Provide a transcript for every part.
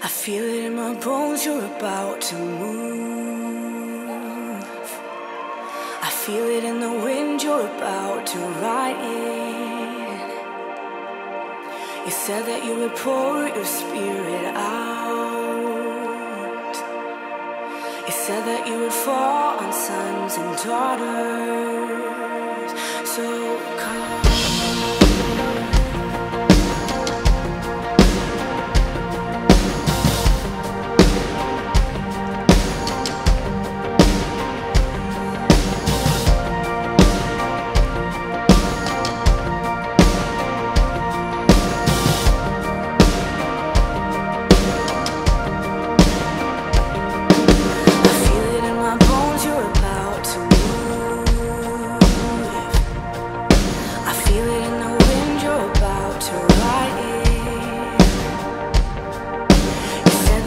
I feel it in my bones, you're about to move. I feel it in the wind, you're about to ride in. You said that you would pour your spirit out. You said that you would fall on sons and daughters.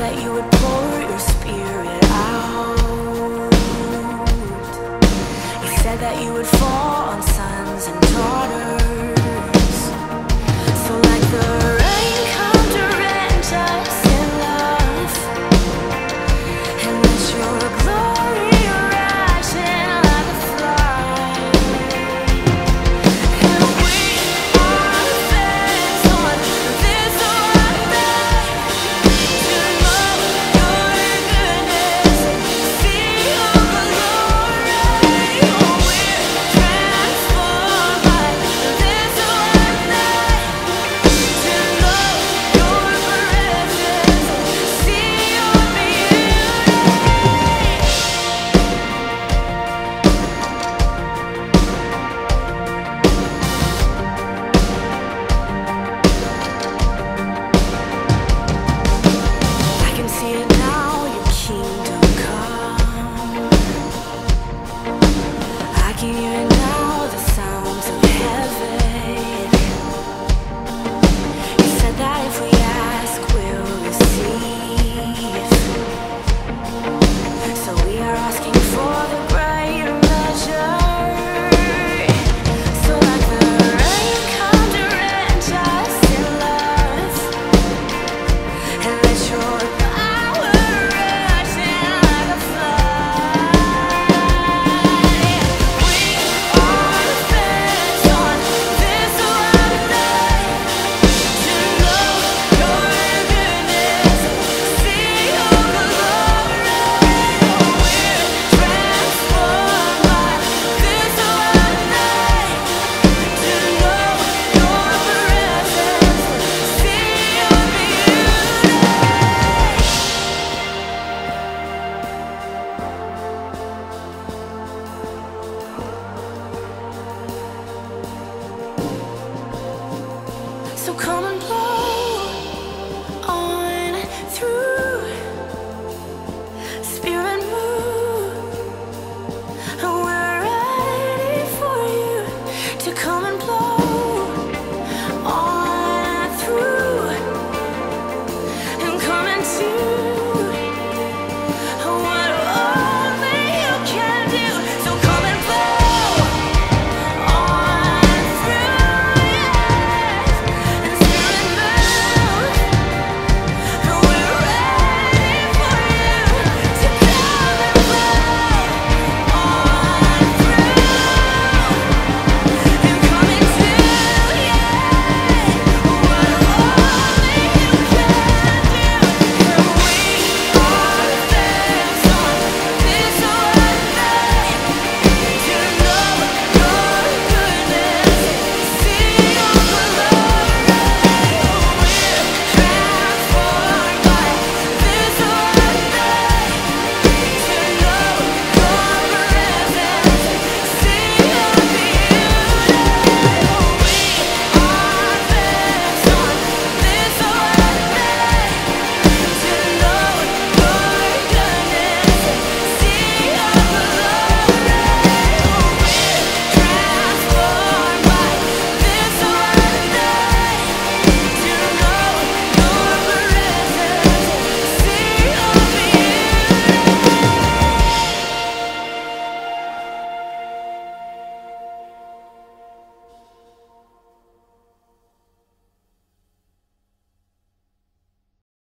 That you would pour your spirit out. You said that you would fall falling for